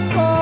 Oh.